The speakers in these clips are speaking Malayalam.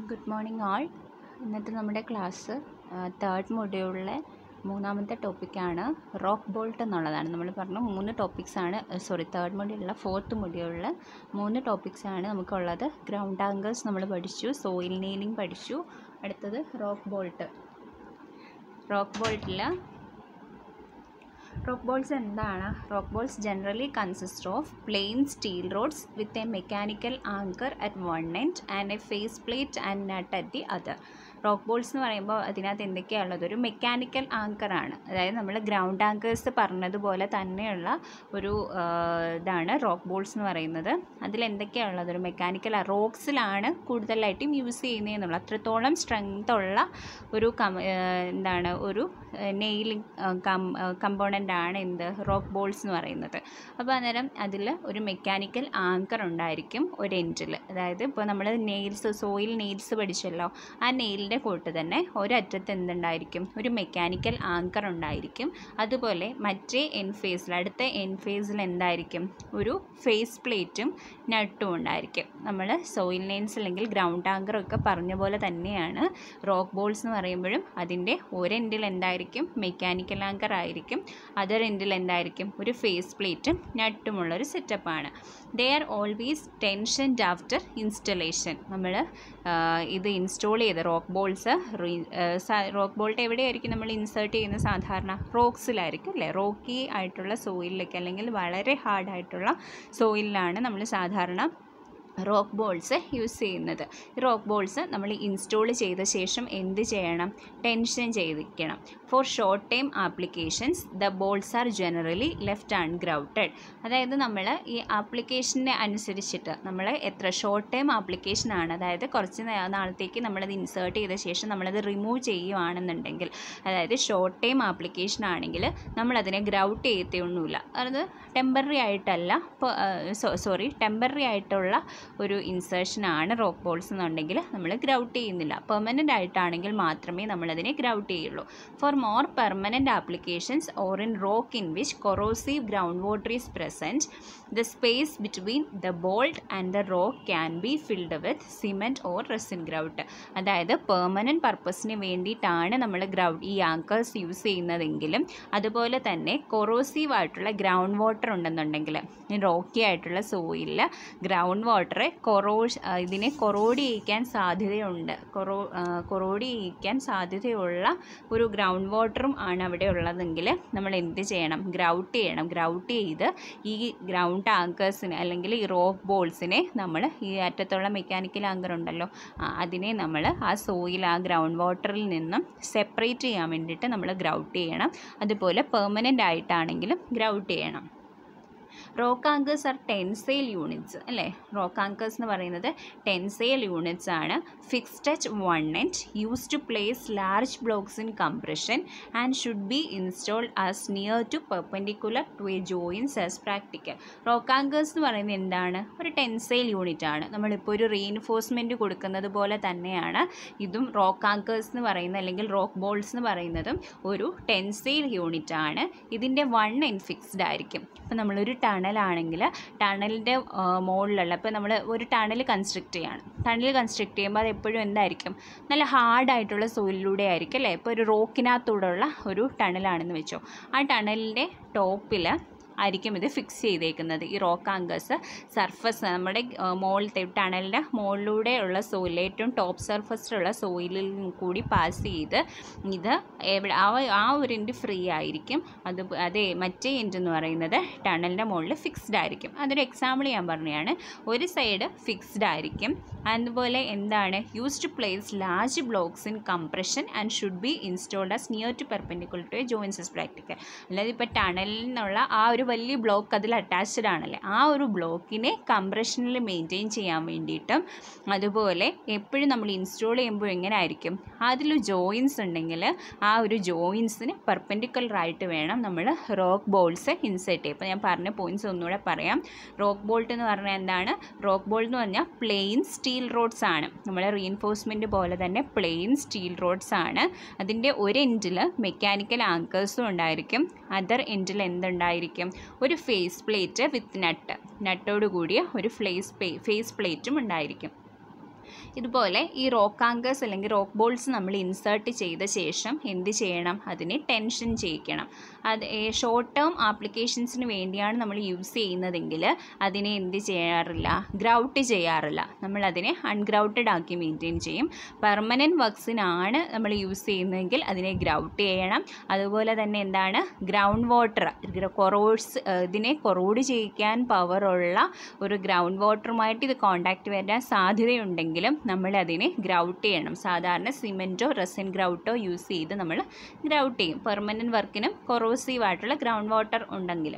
ഗുഡ് മോർണിംഗ് ആൾ. ഇന്നത്തെ നമ്മുടെ ക്ലാസ് തേർഡ് മൊഡ്യൂളിലെ മൂന്നാമത്തെ ടോപ്പിക്കാണ് റോക്ക് ബോൾട്ട് എന്നുള്ളതാണ്. നമ്മൾ പറഞ്ഞു മൂന്ന് ടോപ്പിക്സാണ് സോറി തേർഡ് മൊഡ്യൂളിലെ ഫോർത്ത് മൊഡ്യൂളിൽ മൂന്ന് ടോപ്പിക്സാണ് നമുക്കുള്ളത്. ഗ്രൗണ്ട് ആങ്കേഴ്സ് നമ്മൾ പഠിച്ചു സോയിൽ നെയിലിംഗ് പഠിച്ചു അടുത്തത് റോക്ക് ബോൾട്ട്. റോക്ക് ബോൾട്ടിൽ റോക്ക് ബോൾസ് എന്താണ്? Rock bolts generally consist of plain steel rods with a mechanical anchor at one end and a face plate and nut at the other rock bolts എന്ന് പറയുമ്പോൾ അതിനകത്ത് എന്തൊക്കെയാണുള്ളത്? ഒരു മെക്കാനിക്കൽ ആങ്കറാണ്. അതായത് നമ്മൾ ഗ്രൗണ്ട് ആങ്കേഴ്സ് പറഞ്ഞതുപോലെ തന്നെയുള്ള ഒരു ഇതാണ് റോക്ക് ബോൾസ് എന്ന് പറയുന്നത്. അതിൽ എന്തൊക്കെയാണ് ഉള്ളത് ഒരു മെക്കാനിക്കൽ റോക്സിലാണ് കൂടുതലായിട്ടും യൂസ് ചെയ്യുന്നതെന്നുള്ള അത്രത്തോളം സ്ട്രെങ്ത് ഉള്ള ഒരു കം എന്താണ് ഒരു നെയിലിംഗ് കം കമ്പോണന്റ് ആണ് എന്ത്? റോക്ക് ബോൾസ് എന്ന് പറയുന്നത്. അപ്പോൾ അന്നേരം അതിൽ ഒരു മെക്കാനിക്കൽ ആങ്കർ ഉണ്ടായിരിക്കും ഒരു എൻഡിൽ അതായത് ഇപ്പോൾ നമ്മൾ നെയിൽസ് സോയിൽ നെയിൽസ് പഠിച്ചല്ലോ. ആ നെയിലിന്റെ കൂട്ട് തന്നെ ഒരറ്റത്ത് എന്തുണ്ടായിരിക്കും ഒരു മെക്കാനിക്കൽ ആങ്കർ ഉണ്ടായിരിക്കും. അതുപോലെ മറ്റേ എൻ ഫേസിൽ അടുത്ത എൻ ഫേസിൽ എന്തായിരിക്കും? ഒരു ഫേസ് പ്ലേറ്റും നട്ടും ഉണ്ടായിരിക്കും. നമ്മൾ സോയിൽ ലൈൻസ് അല്ലെങ്കിൽ ഗ്രൗണ്ട് ആങ്കർ ഒക്കെ പറഞ്ഞ പോലെ തന്നെയാണ് റോക്ക് ബോൾസ് എന്ന് പറയുമ്പോഴും അതിന്റെ ഒരെൻഡിൽ എന്തായിരിക്കും? മെക്കാനിക്കൽ ആങ്കർ ആയിരിക്കും. അതർ എൻഡിൽ എന്തായിരിക്കും? ഒരു ഫേസ് പ്ലേറ്റും നട്ടുമുള്ളൊരു സെറ്റപ്പാണ് they are always tensioned after installation നമ്മൾ ഇത് ഇൻസ്റ്റോൾ ചെയ്ത് റോക്ക് ബോൾസ് റോക്ക് ബോൾട്ട് എവിടെയായിരിക്കും നമ്മൾ ഇൻസേർട്ട് ചെയ്യുന്നത് സാധാരണ? റോക്സിലായിരിക്കും അല്ലേ? റോക്കി ആയിട്ടുള്ള സോയിലിലേക്ക് അല്ലെങ്കിൽ വളരെ ഹാർഡായിട്ടുള്ള സോയിലിലാണ് നമ്മൾ സാധാരണ റോക്ക് ബോൾസ് യൂസ് ചെയ്യുന്നത്. റോക്ക് ബോൾസ് നമ്മൾ ഇൻസ്റ്റോൾ ചെയ്ത ശേഷം എന്ത് ചെയ്യണം? ടെൻഷൻ ചെയ്തിരിക്കണം for short time applications the bolts are generally left ungrouted അതായത് നമ്മൾ ഈ ആപ്ലിക്കേഷനെ അനുസരിച്ചിട്ട് നമ്മൾ എത്ര ഷോർട്ട് ടൈം ആപ്ലിക്കേഷൻ ആണ് അതായത് കുറച്ച് നാളത്തേക്ക് നമ്മളത് ഇൻസേർട്ട് ചെയ്ത ശേഷം നമ്മളത് റിമൂവ് ചെയ്യുകയാണെന്നുണ്ടെങ്കിൽ അതായത് ഷോർട്ട് ടൈം ആപ്ലിക്കേഷൻ ആണെങ്കിൽ നമ്മളതിനെ ഗ്രൗട്ട് ചെയ്യത്തൊന്നുമില്ല അത് ടെമ്പററി ആയിട്ടല്ല സോറി ടെമ്പററി ആയിട്ടുള്ള ഒരു ഇൻസേർഷനാണ് റോക്ക് ബോൾസ് എന്നുണ്ടെങ്കിൽ നമ്മൾ ഗ്രൗട്ട് ചെയ്യുന്നില്ല. പെർമനന്റ് ആയിട്ടാണെങ്കിൽ മാത്രമേ നമ്മളതിനെ ഗ്രൗട്ട് ചെയ്യുള്ളൂ. For more permanent applications or in rock in which corrosive ground water is present the space between the bolt and the rock can be filled with cement or resin grout അതായത് പെർമനന്റ് പർപ്പസിന് വേണ്ടിയിട്ടാണ് നമ്മൾ ഗ്രൗട്ട് ഈ ആങ്കേഴ്സ് യൂസ് ചെയ്യുന്നതെങ്കിലും അതുപോലെ തന്നെ കൊറോസീവ് ആയിട്ടുള്ള ഗ്രൗണ്ട് വാട്ടർ ഉണ്ടെന്നുണ്ടെങ്കിൽ റോക്കി ആയിട്ടുള്ള സോയിലിൽ ഗ്രൗണ്ട് വാട്ടർ കൊറോഷ് ഇതിനെ കൊറോഡ് ചെയ്യിക്കാൻ സാധ്യതയുണ്ട്. കൊറോ കൊറോഡ് ചെയ്യിക്കാൻ സാധ്യതയുള്ള ഒരു ഗ്രൗണ്ട് വാട്ടറും ആണ് അവിടെ ഉള്ളതെങ്കിൽ നമ്മൾ എന്ത് ചെയ്യണം? ഗ്രൗട്ട് ചെയ്യണം. ഗ്രൗട്ട് ചെയ്ത് ഈ ഗ്രൗണ്ട് ആങ്കേഴ്സിനെ അല്ലെങ്കിൽ ഈ റോക്ക് ബോൾസിനെ നമ്മൾ ഈ അറ്റത്തുള്ള മെക്കാനിക്കൽ ആങ്കർ ഉണ്ടല്ലോ അതിനെ നമ്മൾ ആ സോയിൽ ആ ഗ്രൗണ്ട് വാട്ടറിൽ നിന്നും സെപ്പറേറ്റ് ചെയ്യാൻ വേണ്ടിയിട്ട് നമ്മൾ ഗ്രൗട്ട് ചെയ്യണം. അതുപോലെ പെർമനന്റ് ആയിട്ടാണെങ്കിലും ഗ്രൗട്ട് ചെയ്യണം. Rock anchors are tensile units അല്ലേ? റോക്ക് ആങ്കേഴ്സ് എന്ന് പറയുന്നത് ടെൻസെയിൽ യൂണിറ്റ്സ് ആണ്. Fixed at one end use to place large blocks in compression and should be installed as near to perpendicular to a joints as practical. Rock anchors എന്ന് പറയുന്നത് എന്താണ്? ഒരു ടെൻസെയിൽ യൂണിറ്റ് ആണ്. നമ്മളിപ്പോൾ ഒരു റീഇൻഫോഴ്സ്മെന്റ് കൊടുക്കുന്നത് പോലെ തന്നെയാണ് ഇതും റോക്ക് ആങ്കേഴ്സ് എന്ന് പറയുന്നത് അല്ലെങ്കിൽ റോക്ക് ബോൾസ് എന്ന് പറയുന്നതും ഒരു ടെൻസെയിൽ യൂണിറ്റ് ആണ്. ഇതിന്റെ വൺ എൻഡ് ഫിക്സ്ഡ് ആയിരിക്കും. അപ്പോൾ നമ്മളൊരു ടണലാണെങ്കിൽ ടണലിന്റെ മുകളിലുള്ള ഇപ്പോൾ നമ്മൾ ഒരു ടണൽ കൺസ്ട്രക്റ്റ് ചെയ്യാണ്. ടണൽ കൺസ്ട്രക്ട് ചെയ്യുമ്പോൾ അത് എപ്പോഴും എന്തായിരിക്കും? നല്ല ഹാർഡായിട്ടുള്ള സോയിലിലൂടെ ആയിരിക്കും അല്ലേ? ഇപ്പോൾ ഒരു റോക്കിനകത്തൂടെയുള്ള ഒരു ടണലാണെന്ന് വെച്ചോ. ആ ടണലിന്റെ ടോപ്പിൽ ആയിരിക്കും ഇത് ഫിക്സ് ചെയ്തേക്കുന്നത്. ഈ റോക്ക് ആങ്കേഴ്സ് സർഫസ് നമ്മുടെ മുകളിലത്തെ ടണലിന്റെ മുകളിലൂടെ ഉള്ള സോയിൽ ഏറ്റവും ടോപ്പ് സർഫസിലുള്ള സോയിലിൽ കൂടി പാസ് ചെയ്ത് ഇത് എവിടെ ആ ആ ഒരു എൻഡ് ഫ്രീ ആയിരിക്കും. അത് അതേ മറ്റേ എൻഡ് എന്ന് പറയുന്നത് ടണലിന്റെ മുകളിൽ ഫിക്സ്ഡ് ആയിരിക്കും. അതൊരു എക്സാമ്പിൾ ഞാൻ പറഞ്ഞതാണ്. ഒരു സൈഡ് ഫിക്സ്ഡ് ആയിരിക്കും. അതുപോലെ എന്താണ്? Use to place large blocks in compression and should be installed as near to perpendicular to a joints practical അല്ലാതെ ഇപ്പോൾ ടണലിൽ നിന്നുള്ള ആ ഒരു വലിയ ബ്ലോക്ക് അതിൽ അറ്റാച്ച്ഡ് ആണല്ലേ? ആ ഒരു ബ്ലോക്കിനെ കംപ്രഷനിൽ മെയിന്റെയിൻ ചെയ്യാൻ വേണ്ടിയിട്ടും അതുപോലെ എപ്പോഴും നമ്മൾ ഇൻസ്റ്റോൾ ചെയ്യുമ്പോൾ എങ്ങനെ ആയിരിക്കും അതിൽ ജോയിൻസ് ഉണ്ടെങ്കിൽ ആ ഒരു ജോയിൻസിന് പെർപെൻഡിക്കുലർ ആയിട്ട് വേണം നമ്മൾ റോക്ക് ബോൾസ് ഇൻസേർട്ട് ചെയ്യും ഇപ്പോൾ ഞാൻ പറഞ്ഞ പോയിന്റ്സ് ഒന്നുകൂടെ പറയാം. റോക്ക് ബോൾട്ട് എന്ന് പറഞ്ഞാൽ എന്താണ്? റോക്ക് ബോൾട്ട് എന്ന് പറഞ്ഞാൽ പ്ലെയിൻ സ്റ്റീൽ റോഡ്സ് ആണ്. നമ്മൾ റീഎൻഫോഴ്സ്മെന്റ് പോലെ തന്നെ പ്ലെയിൻ സ്റ്റീൽ റോഡ്സ് ആണ്. അതിന്റെ ഒരു എൻഡിൽ മെക്കാനിക്കൽ ആങ്കേഴ്സും ഉണ്ടായിരിക്കും. അതർ എൻഡിൽ എന്തുണ്ടായിരിക്കും? ഒരു ഫേസ് പ്ലേറ്റ് വിത്ത് നട്ട് നട്ടോട് കൂടിയ ഒരു ഫ്ലേസ് ഫേസ് പ്ലേറ്റും ഉണ്ടായിരിക്കും. ഇതുപോലെ ഈ റോക്ക് ആങ്കേഴ്സ് അല്ലെങ്കിൽ റോക്ക് ബോൾസ് നമ്മൾ ഇൻസേർട്ട് ചെയ്ത ശേഷം എന്ത് ചെയ്യണം? അതിനെ ടെൻഷൻ ചെയ്യിക്കണം. അത് ഷോർട്ട് ടേം ആപ്ലിക്കേഷൻസിന് വേണ്ടിയാണ് നമ്മൾ യൂസ് ചെയ്യുന്നതെങ്കിൽ അതിനെ എന്ത് ചെയ്യാറില്ല ഗ്രൗട്ട് ചെയ്യാറില്ല. നമ്മൾ അതിനെ അൺഗ്രൗട്ടഡ് ആക്കി മെയിന്റെയിൻ ചെയ്യും. പെർമനന്റ് വർക്ക്സിനാണ് നമ്മൾ യൂസ് ചെയ്യുന്നതെങ്കിൽ അതിനെ ഗ്രൗട്ട് ചെയ്യണം. അതുപോലെ തന്നെ എന്താണ്? ഗ്രൗണ്ട് വാട്ടർ കൊറോഡ്സ് ഇതിനെ കൊറോഡ് ചെയ്യിക്കാൻ പവറുള്ള ഒരു ഗ്രൗണ്ട് വാട്ടറുമായിട്ട് ഇത് കോണ്ടാക്ട് വരാൻ സാധ്യതയുണ്ടെങ്കിലും നമ്മൾ അതിനെ ഗ്രൗട്ട് ചെയ്യണം. സാധാരണ സിമെന്റോ റെസിൻ ഗ്രൗട്ടോ യൂസ് ചെയ്ത് നമ്മൾ ഗ്രൗട്ട് ചെയ്യും. പെർമനന്റ് വർക്കിനും കൊറോസീവ് ആയിട്ടുള്ള ഗ്രൗണ്ട് വാട്ടർ ഉണ്ടെങ്കിൽ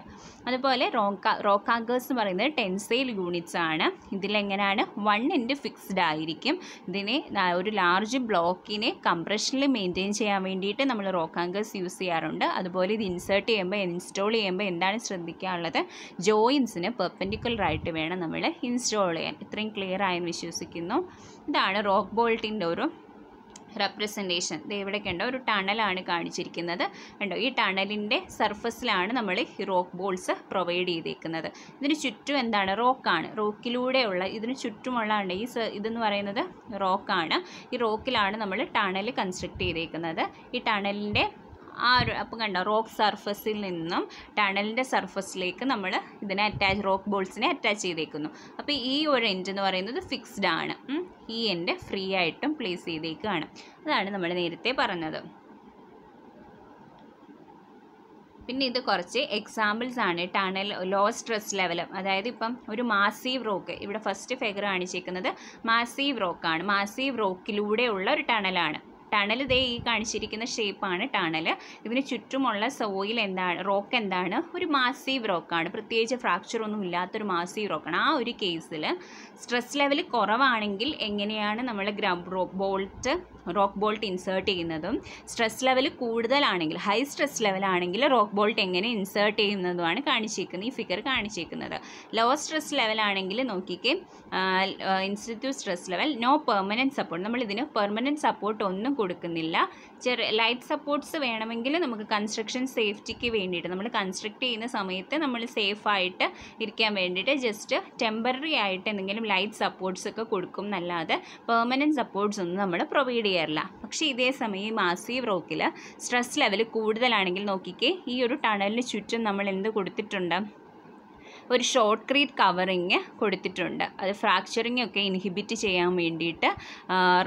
അതുപോലെ റോക്ക റോക്കാങ്കേഴ്സ് എന്ന് പറയുന്നത് ടെൻസൈൽ യൂണിറ്റ്സ് ആണ്. ഇതിലെങ്ങനെയാണ്? വൺ ഇൻഡ് ഫിക്സ്ഡ് ആയിരിക്കും. ഇതിനെ ഒരു ലാർജ് ബ്ലോക്കിനെ കംപ്രഷനിൽ മെയിന്റെയിൻ ചെയ്യാൻ വേണ്ടിയിട്ട് നമ്മൾ റോക്കാങ്കേഴ്സ് യൂസ് ചെയ്യാറുണ്ട്. അതുപോലെ ഇത് ഇൻസേർട്ട് ചെയ്യുമ്പോൾ ഇൻസ്റ്റോൾ ചെയ്യുമ്പോൾ എന്താണ് ശ്രദ്ധിക്കാനുള്ളത്? ജോയിൻസിന് പെർപ്പൻഡിക്കുലറായിട്ട് വേണം നമ്മൾ ഇൻസ്റ്റോൾ ചെയ്യാൻ. ഇത്രയും ക്ലിയർ ആയെന്ന് വിശ്വസിക്കുന്നു. ഇതാണ് റോക്ക് ബോൾട്ടിന്റെ ഒരു റെപ്രസെന്റേഷൻ ഇത് ഇവിടെ കണ്ടോ ഒരു ടണലാണ് കാണിച്ചിരിക്കുന്നത്. കണ്ടോ ഈ ടണലിന്റെ സർഫസിലാണ് നമ്മൾ ഈ റോക്ക് ബോൾസ് പ്രൊവൈഡ് ചെയ്തേക്കുന്നത്. ഇതിന് ചുറ്റും എന്താണ്? റോക്കാണ് റോക്കിലൂടെയുള്ള ഇതിന് ചുറ്റുമുള്ള ഈ ഇതെന്ന് പറയുന്നത് റോക്കാണ് ഈ റോക്കിലാണ് നമ്മൾ ടണൽ കൺസ്ട്രക്ട് ചെയ്തേക്കുന്നത്. ഈ ടണലിന്റെ ആ ഒരു അപ്പം കണ്ടോ റോക്ക് സർഫസിൽ നിന്നും ടണലിന്റെ സർഫസിലേക്ക് നമ്മൾ ഇതിനെ അറ്റാച്ച് റോക്ക് ബോൾസിനെ അറ്റാച്ച് ചെയ്തേക്കുന്നു. അപ്പോൾ ഈ ഒരു എൻഡ് എന്ന് പറയുന്നത് ഫിക്സ്ഡ് ആണ്. ഈ എൻഡ് ഫ്രീ ആയിട്ടും പ്ലേസ് ചെയ്തേക്കുകയാണ്. അതാണ് നമ്മൾ നേരത്തെ പറഞ്ഞത്. പിന്നെ ഇത് കുറച്ച് എക്സാമ്പിൾസ് ആണ്. ടണൽ ലോ സ്ട്രെസ് ലെവൽ അതായത് ഇപ്പം ഒരു മാസീവ് റോക്ക് ഇവിടെ ഫസ്റ്റ് ഫിഗർ കാണിച്ചിരിക്കുന്നത് മാസീവ് റോക്കാണ് മാസീവ് റോക്കിലൂടെയുള്ള ഒരു ടണലാണ് ടണൽ ഇതേ ഈ കാണിച്ചിരിക്കുന്ന ഷേപ്പാണ് ടണൽ. ഇതിന് ചുറ്റുമുള്ള സോയിൽ എന്താണ് റോക്ക് എന്താണ് ഒരു മാസീവ് റോക്കാണ്. പ്രത്യേകിച്ച് ഫ്രാക്ചർ ഒന്നും ഇല്ലാത്തൊരു മാസീവ് റോക്കാണ് ആ ഒരു കേസിൽ സ്ട്രെസ് ലെവൽ കുറവാണെങ്കിൽ എങ്ങനെയാണ് നമ്മൾ ഗ്രബ് റോ ബോൾട്ട് റോക്ക് ബോൾട്ട് ഇൻസേർട്ട് ചെയ്യുന്നതും സ്ട്രെസ് ലെവൽ കൂടുതലാണെങ്കിൽ ഹൈ സ്ട്രെസ് ലെവലാണെങ്കിൽ റോക്ക് ബോൾട്ട് എങ്ങനെ ഇൻസേർട്ട് ചെയ്യുന്നതുമാണ് കാണിച്ചിരിക്കുന്നത് ഈ ഫിഗർ കാണിച്ചിരിക്കുന്നത്. ലോ സ്ട്രെസ് ലെവലാണെങ്കിൽ നോക്കിക്കേ in situ stress level no permanent support നമ്മൾ ഇതിന് പെർമനന്റ് സപ്പോർട്ട് ഒന്നും കൊടുക്കുന്നില്ല. ചെറിയ ലൈറ്റ് സപ്പോർട്ട്സ് വേണമെങ്കിൽ നമുക്ക് കൺസ്ട്രക്ഷൻ സേഫ്റ്റിക്ക് വേണ്ടിയിട്ട് നമ്മൾ കൺസ്ട്രക്ട് ചെയ്യുന്ന സമയത്ത് നമ്മൾ സേഫായിട്ട് ഇരിക്കാൻ വേണ്ടിയിട്ട് ജസ്റ്റ് ടെമ്പററി ആയിട്ട് എന്തെങ്കിലും ലൈറ്റ് സപ്പോർട്ട്സ് ഒക്കെ കൊടുക്കും. എന്നല്ലാതെ പെർമനന്റ് സപ്പോർട്ട്സ് ഒന്നും നമ്മൾ പ്രൊവൈഡ് ചെയ്യാറില്ല. പക്ഷേ ഇതേ സമയം ഈ മാസീവ് റോക്കിൽ സ്ട്രെസ് ലെവൽ കൂടുതലാണെങ്കിൽ നോക്കിക്കേ ഈ ഒരു ടണലിന് ചുറ്റും നമ്മൾ എന്ത് കൊടുത്തിട്ടുണ്ട്? ഒരു ഷോർട്ട് ക്രീറ്റ് കവറിങ് കൊടുത്തിട്ടുണ്ട്. അത് ഫ്രാക്ചറിങ് ഒക്കെ ഇൻഹിബിറ്റ് ചെയ്യാൻ വേണ്ടിയിട്ട്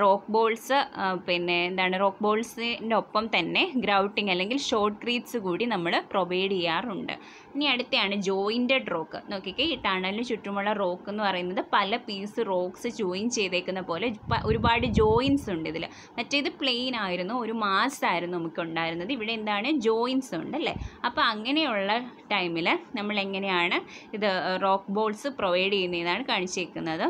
റോക്ക് ബോൾസ് പിന്നെ എന്താണ് റോക്ക് ബോൾസിന്റെ ഒപ്പം തന്നെ ഗ്രൗട്ടിങ് അല്ലെങ്കിൽ ഷോർട്ട് ക്രീറ്റ്സ് കൂടി നമ്മൾ പ്രൊവൈഡ് ചെയ്യാറുണ്ട്. ഇനി അടുത്തെയാണ് ജോയിന്റഡ് റോക്ക് നോക്കിക്കേ ഈ ടണലിന് ചുറ്റുമുള്ള റോക്ക് എന്ന് പറയുന്നത് പല പീസ് റോക്സ് ജോയിൻ ചെയ്തേക്കുന്ന പോലെ ഒരുപാട് ജോയിൻസ് ഉണ്ട് ഇതിൽ മറ്റേത് പ്ലെയിൻ ആയിരുന്നു ഒരു മാസ് ആയിരുന്നു നമുക്ക് ഉണ്ടായിരുന്നത് ഇവിടെ എന്താണ് ജോയിൻസ് ഉണ്ട് അല്ലേ? അപ്പോൾ അങ്ങനെയുള്ള ടൈമിൽ നമ്മൾ എങ്ങനെയാണ് ഇത് റോക്ക് ബോൾസ് പ്രൊവൈഡ് ചെയ്യുന്നതെന്നാണ് കാണിച്ചേക്കുന്നത്.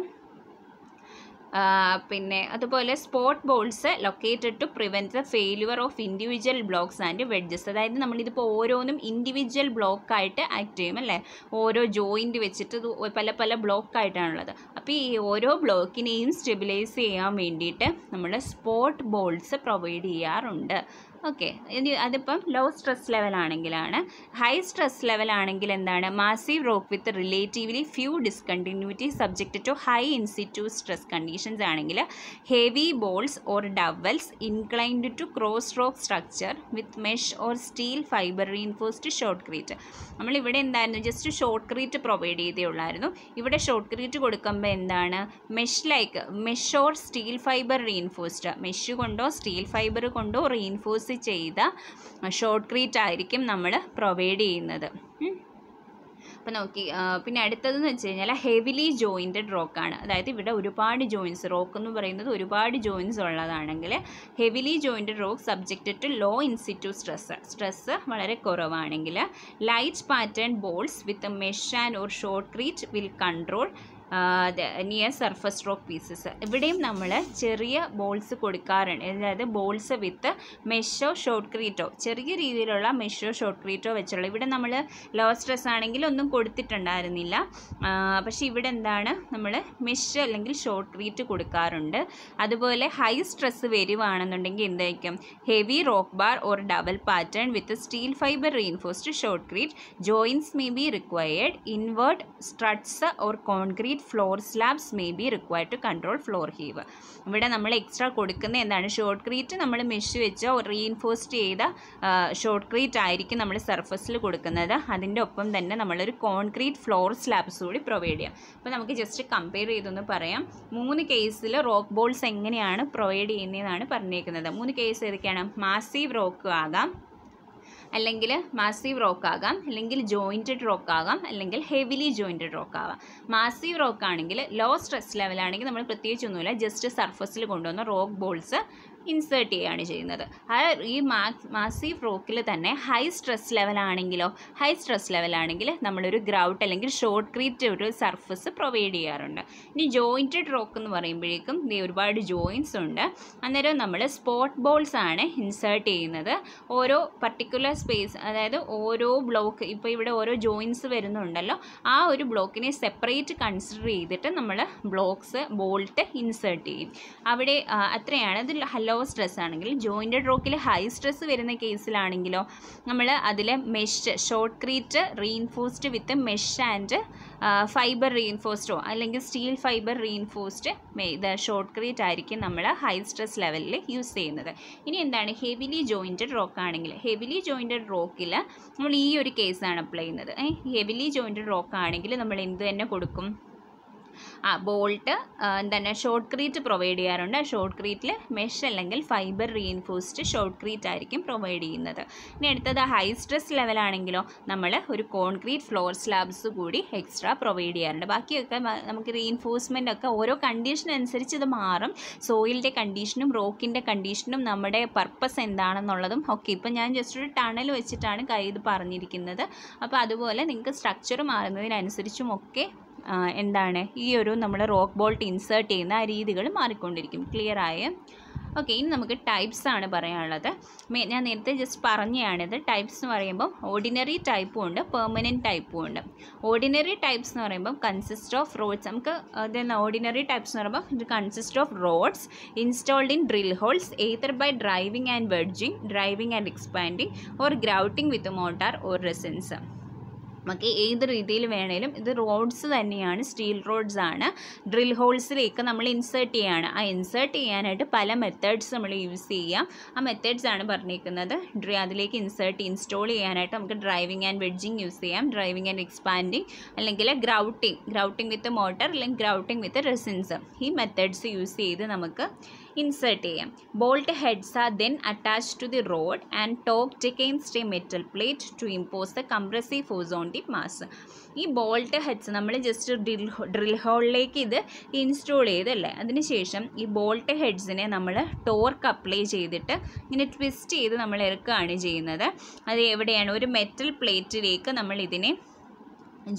പിന്നെ അതുപോലെ spot bolts located to prevent the failure of individual blocks and wedges അതായത് നമ്മളിതിപ്പോൾ ഓരോന്നും ഇൻഡിവിജ്വൽ ബ്ലോക്കായിട്ട് ആക്ട് ചെയ്യും അല്ലേ? ഓരോ ജോയിന്റ് വെച്ചിട്ട് പല പല ബ്ലോക്കായിട്ടാണുള്ളത് അപ്പോൾ ഈ ഓരോ ബ്ലോക്കിനെയും സ്റ്റെബിലൈസ് ചെയ്യാൻ വേണ്ടിയിട്ട് നമ്മൾ സ്പോട്ട് ബോൾസ് പ്രൊവൈഡ് ചെയ്യാറുണ്ട്. ഓക്കെ ഇനി അതിപ്പം ലോ സ്ട്രെസ് ലെവലാണെങ്കിലാണ് ഹൈ സ്ട്രെസ് ലെവലാണെങ്കിൽ എന്താണ്? Massive rock with relatively few discontinuity subject to high in situ stress conditions ആണെങ്കിൽ heavy bolts or dowels inclined to cross rock structure with mesh or steel fibre reinforced shotcrete നമ്മളിവിടെ എന്തായിരുന്നു? ജസ്റ്റ് ഷോർട്ട് ക്രീറ്റ് പ്രൊവൈഡ് ചെയ്തേ ഉള്ളായിരുന്നു. ഇവിടെ ഷോർട്ട് ക്രീറ്റ് കൊടുക്കുമ്പോൾ എന്താണ്? Mesh like mesh or steel fibre reinforced mesh കൊണ്ടോ സ്റ്റീൽ ഫൈബർ കൊണ്ടോ റീൻഫോഴ്സ് ചെയ്ത ഷോർട്ട് ക്രീറ്റ് ആയിരിക്കും നമ്മൾ പ്രൊവൈഡ് ചെയ്യുന്നത്. അപ്പോൾ നോക്കി പിന്നെ അടുത്തതെന്ന് വെച്ച് കഴിഞ്ഞാൽ ഹെവിലി ജോയിന്റഡ് റോക്കാണ് അതായത് ഇവിടെ ഒരുപാട് ജോയിൻസ് റോക്ക് എന്ന് പറയുന്നത് ഒരുപാട് ജോയിൻസ് ഉള്ളതാണെങ്കിൽ heavily jointed rock subjected to low in situ stress stress വളരെ കുറവാണെങ്കിൽ light pattern bolts with mesh and or shotcrete will control near surface rock pieces ഇവിടെയും നമ്മൾ ചെറിയ ബോൾസ് കൊടുക്കാറുണ്ട്. അതായത് ബോൾസ് വിത്ത് മെഷോ ഷോർട്ട് ക്രീറ്റോ ചെറിയ രീതിയിലുള്ള മെഷോ ഷോർട്ട് ക്രീറ്റോ വെച്ചുള്ള ഇവിടെ നമ്മൾ ലോ സ്ട്രെസ് ആണെങ്കിൽ ഒന്നും കൊടുത്തിട്ടുണ്ടായിരുന്നില്ല. പക്ഷെ പക്ഷേ ഇവിടെ എന്താണ്? നമ്മൾ മെഷ് അല്ലെങ്കിൽ ഷോർട്ട് ക്രീറ്റ് കൊടുക്കാറുണ്ട്. അതുപോലെ ഹൈ സ്ട്രെസ് വരുവാണെന്നുണ്ടെങ്കിൽ എന്തായിരിക്കും? Heavy rock bar or double pattern with steel fibre reinforced shotcrete joints may be required invert struts or concrete concrete floor slabs may be required to control floor heave ഇവിടെ നമ്മൾ എക്സ്ട്രാ കൊടുക്കുന്ന എന്താണ്? ഷോർട്ട് ക്രീറ്റ് നമ്മൾ മെഷ് വെച്ചോ റീഇൻഫോഴ്സ്ഡ് ചെയ്ത ഷോർട്ട് ക്രീറ്റ് ആയിരിക്കും നമ്മൾ സർഫസിൽ കൊടുക്കുന്നത്. അതിന്റെ ഒപ്പം തന്നെ നമ്മളൊരു കോൺക്രീറ്റ് ഫ്ലോർ സ്ലാബ്സ് കൂടി പ്രൊവൈഡ് ചെയ്യാം. അപ്പോൾ നമുക്ക് ജസ്റ്റ് കമ്പയർ ചെയ്തൊന്ന് പറയാം. മൂന്ന് കേസിൽ റോക്ക് ബോൾസ് എങ്ങനെയാണ് പ്രൊവൈഡ് ചെയ്യുന്നതെന്നാണ് പറഞ്ഞേക്കുന്നത്. മൂന്ന് കേസ് ഏതൊക്കെയാണ്? മാസീവ് റോക്ക് ആകാം. അല്ലെങ്കിൽ മാസീവ് റോക്ക് ആകാം അല്ലെങ്കിൽ ജോയിന്റഡ് റോക്ക് ആകാം അല്ലെങ്കിൽ ഹെവിലി ജോയിന്റഡ് റോക്ക് ആകാം മാസീവ് റോക്ക് ആണെങ്കിൽ ലോ സ്ട്രെസ് ലെവലാണെങ്കിൽ നമ്മൾ പ്രത്യേകിച്ചൊന്നുമില്ല ജസ്റ്റ് സർഫസിൽ കൊണ്ടുവന്ന റോക്ക് ബോൾസ് ഇൻസേർട്ട് ചെയ്യുകയാണ് ചെയ്യുന്നത്. ഈ മാസീവ് റോക്കിൽ തന്നെ ഹൈ സ്ട്രെസ് ലെവലാണെങ്കിലോ ഹൈ സ്ട്രെസ് ലെവലാണെങ്കിൽ നമ്മളൊരു ഗ്രൗട്ട് അല്ലെങ്കിൽ ഷോർട്ട് ക്രീറ്റ് ഒരു സർഫസ് പ്രൊവൈഡ് ചെയ്യാറുണ്ട്. ഇനി ജോയിന്റഡ് റോക്ക് എന്ന് പറയുമ്പോഴേക്കും ഒരുപാട് ജോയിൻസ് ഉണ്ട്. അന്നേരം നമ്മൾ സ്പോട്ട് ബോൾസ് ആണ് ഇൻസേർട്ട് ചെയ്യുന്നത്. ഓരോ പർട്ടിക്കുലർ സ്പേസ് അതായത് ഓരോ ബ്ലോക്ക് ഇപ്പോൾ ഇവിടെ ഓരോ ജോയിൻസ് വരുന്നുണ്ടല്ലോ ആ ഒരു ബ്ലോക്കിനെ സെപ്പറേറ്റ് കൺസിഡർ ചെയ്തിട്ട് നമ്മൾ ബ്ലോക്സ് ബോൾട്ട് ഇൻസേർട്ട് ചെയ്യും. അവിടെ അത്രയാണ്. ഇത് ലോ സ്ട്രെസ് ആണെങ്കിൽ ജോയിന്റഡ് റോക്കിൽ ഹൈ സ്ട്രെസ് വരുന്ന കേസിലാണെങ്കിലോ നമ്മൾ അതിൽ mesh shotcrete reinforced with mesh and fibre റീഇൻഫോഴ്സ്ഡോ അല്ലെങ്കിൽ സ്റ്റീൽ ഫൈബർ റീഇൻഫോഴ്സ്ഡ് ഇത് ഷോർട്ട് ക്രീറ്റ് ആയിരിക്കും നമ്മൾ ഹൈ സ്ട്രെസ് ലെവലിൽ യൂസ് ചെയ്യുന്നത്. ഇനി എന്താണ്? ഹെവിലി ജോയിന്റഡ് റോക്ക് ആണെങ്കിൽ ഹെവിലി ജോയിന്റഡ് റോക്കിൽ നമ്മൾ ഈ ഒരു കേസാണ് അപ്ലൈ ചെയ്യുന്നത്. ഹെവിലി ജോയിന്റഡ് റോക്ക് ആണെങ്കിൽ നമ്മൾ എന്ത് തന്നെ കൊടുക്കും? ആ ബോൾട്ട് എന്താണ് ഷോർട്ട് ക്രീറ്റ് പ്രൊവൈഡ് ചെയ്യാറുണ്ട്. ഷോർട്ട് ക്രീറ്റിൽ മെഷ് അല്ലെങ്കിൽ ഫൈബർ റീഇൻഫോഴ്സ്ഡ് ഷോർട്ട് ക്രീറ്റ് ആയിരിക്കും പ്രൊവൈഡ് ചെയ്യുന്നത്. ഇനി അടുത്തത് ഹൈ സ്ട്രെസ് ലെവലാണെങ്കിലോ നമ്മൾ ഒരു കോൺക്രീറ്റ് ഫ്ലോർ സ്ലാബ്സ് കൂടി എക്സ്ട്രാ പ്രൊവൈഡ് ചെയ്യാറുണ്ട്. ബാക്കിയൊക്കെ നമുക്ക് റീഇൻഫോഴ്സ്മെന്റ് ഒക്കെ ഓരോ കണ്ടീഷൻ അനുസരിച്ച് ഇത് മാറും. സോയിലിന്റെ കണ്ടീഷനും റോക്കിന്റെ കണ്ടീഷനും നമ്മുടെ പർപ്പസ് എന്താണെന്നുള്ളതും ഒക്കെ. ഇപ്പം ഞാൻ ജസ്റ്റ് ഒരു ടണൽ വെച്ചിട്ടാണ് കൈ ഇത് പറഞ്ഞിരിക്കുന്നത്. അപ്പോൾ അതുപോലെ നിങ്ങൾക്ക് സ്ട്രക്ചർ മാറുന്നതിനനുസരിച്ചും ഒക്കെ എന്താണ് ഈ ഒരു നമ്മൾ റോക്ക് ബോൾട്ട് ഇൻസേർട്ട് ചെയ്യുന്ന ആ രീതികൾ മാറിക്കൊണ്ടിരിക്കും. ക്ലിയർ ആയ? ഓക്കെ ഇനി നമുക്ക് ടൈപ്സ് ആണ് പറയാനുള്ളത്. ഞാൻ നേരത്തെ ജസ്റ്റ് പറഞ്ഞതാണിത് ടൈപ്സ് എന്ന് പറയുമ്പോൾ ഓർഡിനറി ടൈപ്പും ഉണ്ട് പെർമനന്റ് ടൈപ്പും ഉണ്ട്. ഓർഡിനറി ടൈപ്സ് എന്ന് പറയുമ്പോൾ കൺസിസ്റ്റ് ഓഫ് റോഡ്സ് നമുക്ക് ഇതെന്ന ഓർഡിനറി ടൈപ്സ് എന്ന് പറയുമ്പോൾ ഇത് consist of rods installed in drill holes either by driving and wedging driving and expanding or grouting with mortar or resins നമുക്ക് ഏത് രീതിയിൽ വേണേലും ഇത് റോഡ്സ് തന്നെയാണ് സ്റ്റീൽ റോഡ്സ് ആണ്. ഡ്രിൽ ഹോൾസിലേക്ക് നമ്മൾ ഇൻസേർട്ട് ചെയ്യാണ്. ആ ഇൻസേർട്ട് ചെയ്യാനായിട്ട് പല മെത്തേഡ്സ് നമ്മൾ യൂസ് ചെയ്യാം. ആ മെത്തേഡ്സ് ആണ് പറഞ്ഞിരിക്കുന്നത്. ഡ്രി അതിലേക്ക് ഇൻസേർട്ട് ഇൻസ്റ്റോൾ ചെയ്യാനായിട്ട് നമുക്ക് ഡ്രൈവിംഗ് ആൻഡ് വെഡ്ജിങ് യൂസ് ചെയ്യാം. ഡ്രൈവിംഗ് ആൻഡ് എക്സ്പാൻഡിങ് അല്ലെങ്കിൽ ഗ്രൗട്ടിങ് ഗ്രൗട്ടിങ് വിത്ത് മോട്ടർ അല്ലെങ്കിൽ ഗ്രൗട്ടിങ് വിത്ത് റെസിൻസ് ഈ മെത്തേഡ്സ് യൂസ് ചെയ്ത് നമുക്ക് ഇൻസേർട്ട് ചെയ്യാം. Bolt heads are then attach to the rod and torqued against a metal plate to impose the compressive force on the mass ഈ ബോൾട്ട് ഹെഡ്സ് നമ്മൾ ജസ്റ്റ് ഡ്രിൽ ഡ്രിൽ ഹോളിലേക്ക് ഇത് ഇൻസ്റ്റോൾ ചെയ്തല്ലേ? അതിനുശേഷം ഈ ബോൾട്ട് ഹെഡ്സിനെ നമ്മൾ ടോർക്ക് അപ്ലൈ ചെയ്തിട്ട് ഇങ്ങനെ ട്വിസ്റ്റ് ചെയ്ത് നമ്മൾ ഇറക്കുകയാണ് ചെയ്യുന്നത്. അത് എവിടെയാണ്? ഒരു മെറ്റൽ പ്ലേറ്റിലേക്ക് നമ്മൾ ഇതിനെ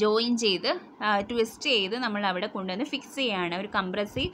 ജോയിൻ ചെയ്ത് ട്വിസ്റ്റ് ചെയ്ത് നമ്മൾ അവിടെ കൊണ്ടുവന്ന് ഫിക്സ് ചെയ്യുകയാണ് ഒരു കംപ്രസീവ്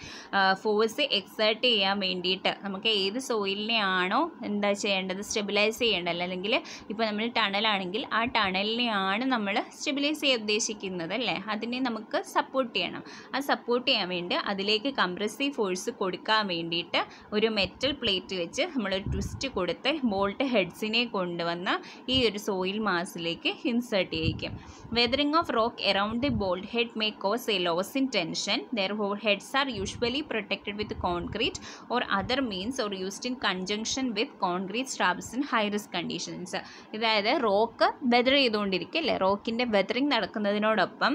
ഫോഴ്സ് എക്സേർട്ട് ചെയ്യാൻ വേണ്ടിയിട്ട്. നമുക്ക് ഏത് സോയിലിനെയാണോ എന്താ ചെയ്യേണ്ടത് സ്റ്റെബിലൈസ് ചെയ്യേണ്ടത്? അല്ലെങ്കിൽ ഇപ്പോൾ നമ്മൾ ടണലാണെങ്കിൽ ആ ടണലിനെയാണ് നമ്മൾ സ്റ്റെബിലൈസ് ചെയ്യാൻ ഉദ്ദേശിക്കുന്നത് അല്ലേ? അതിനെ നമുക്ക് സപ്പോർട്ട് ചെയ്യണം. ആ സപ്പോർട്ട് ചെയ്യാൻ വേണ്ടി അതിലേക്ക് കംപ്രസീവ് ഫോഴ്സ് കൊടുക്കാൻ വേണ്ടിയിട്ട് ഒരു മെറ്റൽ പ്ലേറ്റ് വെച്ച് നമ്മളൊരു ട്വിസ്റ്റ് കൊടുത്ത് ബോൾട്ട് ഹെഡ്സിനെ കൊണ്ടുവന്ന് ഈ ഒരു സോയിൽ മാസിലേക്ക് insert ചെയ്യിക്കും. Weathering of rock around the bolt head may cause a loss in tension. Therefore, heads are usually protected with concrete or other means or used in conjunction with concrete slabs in high risk conditions. അതായത് റോക്ക് വെതർ ചെയ്തുകൊണ്ടിരിക്കുക അല്ലേ റോക്കിന്റെ വെതറിങ് നടക്കുന്നതിനോടൊപ്പം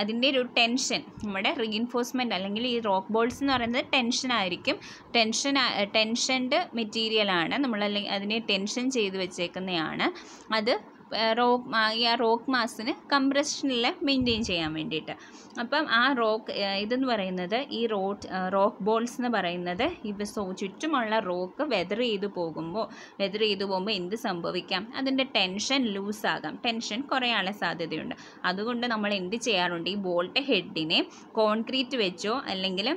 അതിന്റെ ഒരു ടെൻഷൻ നമ്മുടെ റീഇൻഫോഴ്സ്മെന്റ് അല്ലെങ്കിൽ ഈ റോക്ക് ബോൾസ് എന്ന് പറയുന്നത് ടെൻഷൻ ആയിരിക്കും ടെൻഷൻ ടെൻഷൻഡ് മെറ്റീരിയലാണ് നമ്മൾ അല്ലെങ്കിൽ അതിനെ ടെൻഷൻ ചെയ്ത് വെച്ചേക്കുന്നതാണ് അത് റോക്ക് ഈ ആ റോക്ക് മാസിന് കംപ്രഷനിൽ മെയിന്റെയിൻ ചെയ്യാൻ വേണ്ടിയിട്ട്. അപ്പം ആ റോക്ക് ഇതെന്ന് പറയുന്നത് ഈ റോട്ട് റോക്ക് ബോൾസ് എന്ന് പറയുന്നത് ഇവ സോ ചുറ്റുമുള്ള റോക്ക് വെതർ ചെയ്ത് പോകുമ്പോൾ വെതർ ചെയ്ത് പോകുമ്പോൾ എന്ത് സംഭവിക്കാം? അതിന്റെ ടെൻഷൻ ലൂസാകാം. ടെൻഷൻ കുറയാനുള്ള സാധ്യതയുണ്ട്. അതുകൊണ്ട് നമ്മൾ എന്ത് ചെയ്യാറുണ്ട്? ഈ ബോൾട്ട് ഹെഡിനെ കോൺക്രീറ്റ് വെച്ചോ അല്ലെങ്കിൽ